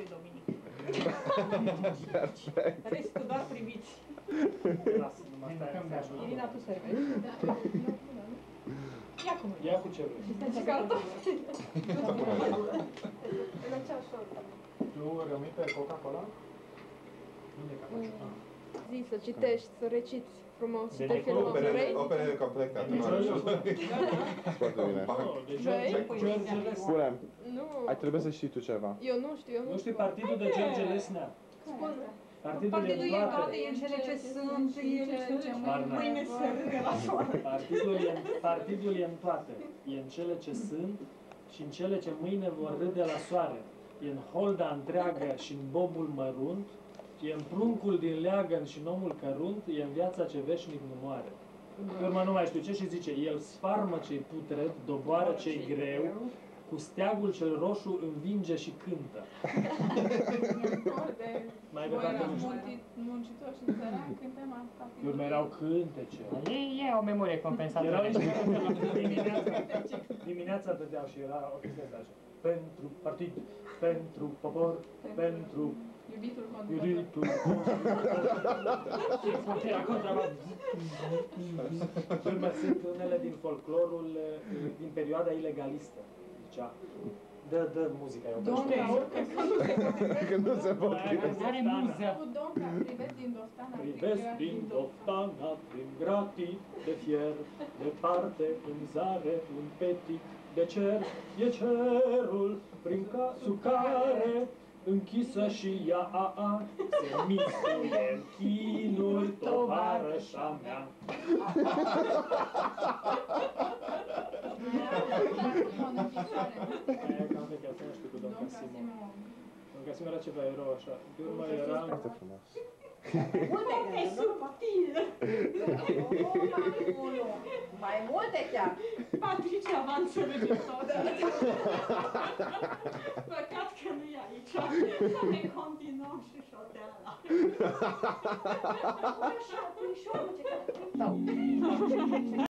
lui Dominic. Perfect. Restul doar priviți. Lasă, numai stai în fașă. Irina, tu servești. Ia cum Ia cu ce vrei. Ce cartofi. În aceeași ordine. Tu rămâi pe Coca-Cola? Nu e ca așa. Zi să citești, să reciți frumos și te Deci, filmăm. Operele, Vrei? operele complete Deci, atunci. eu- Foarte bine. Oh, de Vrei? George, George Lesnea. Spune, Nu. ai trebuie să știi tu ceva. Eu nu știu, eu nu Nu știi știu. partidul de George Lesnea? Spune. Partidul Partidul e e în toate, toate. e cele ce sunt, e cele ce Barna. mâine se râde la soare. Partidul e, partidul e în toate. E în cele ce sunt și în cele ce mâine vor râde la soare. E în holda întreagă și în bobul mărunt, e în pruncul din leagăn și în omul cărunt, e în viața ce veșnic nu moare. Pe urmă nu mai știu ce și zice, el sfarmă ce-i putred, doboară ce-i greu, cu steagul cel roșu învinge și cântă. Mai departe nu știu. muncitori și săraci, cântăm asta. Pe urmă erau cântece. Ei, e o memorie Erau compensatorie. niște dimineața, dimineața dădeau și era o chestie asta așa. Pentru partid, pentru popor, pentru Iubitul conducător. iubitul. Și puterea contra Pe urmă sunt unele din folclorul eh, din perioada ilegalistă. Zicea, dă, dă muzica, eu Domnule, Că nu se pot Are muză. cu Domnul, privesc din Dostana. Privesc din doftana, prin gratii de fier, departe, în zare, un petic de cer, e cerul prin ca, sub care închisă și ea a, a, se misuie în chinuri tovarășa mea. Aia e cam veche, asta nu știu cu Don Casimo. Don Casimo era ceva erou așa. Pe urmă era... Foarte frumos. Unde e subtil? Mai multe chiar. Patricia va înțelege tot. Păcat că nu e aici. Ne continuăm și șoteala. Așa, puișorul ce